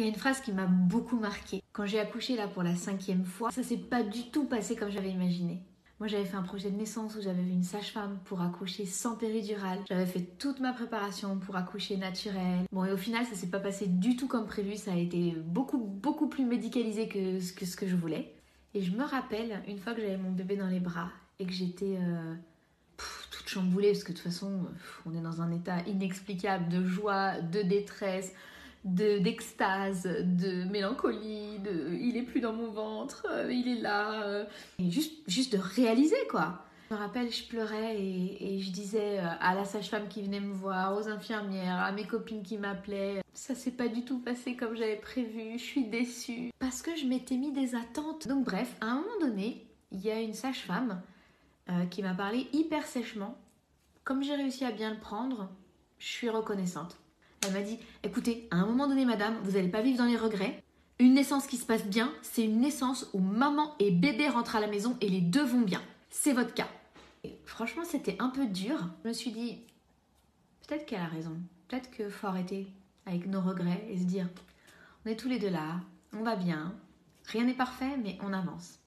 Il y a une phrase qui m'a beaucoup marquée. Quand j'ai accouché là pour la cinquième fois, ça s'est pas du tout passé comme j'avais imaginé. Moi, j'avais fait un projet de naissance où j'avais vu une sage-femme pour accoucher sans péridurale. J'avais fait toute ma préparation pour accoucher naturel. Bon, et au final, ça s'est pas passé du tout comme prévu. Ça a été beaucoup, beaucoup plus médicalisé que ce que, ce que je voulais. Et je me rappelle, une fois que j'avais mon bébé dans les bras et que j'étais euh, toute chamboulée, parce que de toute façon, on est dans un état inexplicable de joie, de détresse, d'extase, de, mélancolie, de il est plus dans mon ventre, euh, il est là. Euh, et juste, juste de réaliser quoi. Je me rappelle, je pleurais et, je disais euh, à la sage-femme qui venait me voir, aux infirmières, à mes copines qui m'appelaient, ça s'est pas du tout passé comme j'avais prévu, je suis déçue. Parce que je m'étais mis des attentes. Donc bref, à un moment donné, il y a une sage-femme qui m'a parlé hyper sèchement. Comme j'ai réussi à bien le prendre, je suis reconnaissante. Elle m'a dit écoutez, à un moment donné, madame, vous n'allez pas vivre dans les regrets. Une naissance qui se passe bien, c'est une naissance où maman et bébé rentrent à la maison et les deux vont bien. C'est votre cas. Et franchement, c'était un peu dur. Je me suis dit peut-être qu'elle a raison. Peut-être qu'il faut arrêter avec nos regrets et se dire on est tous les deux là, on va bien. Rien n'est parfait, mais on avance.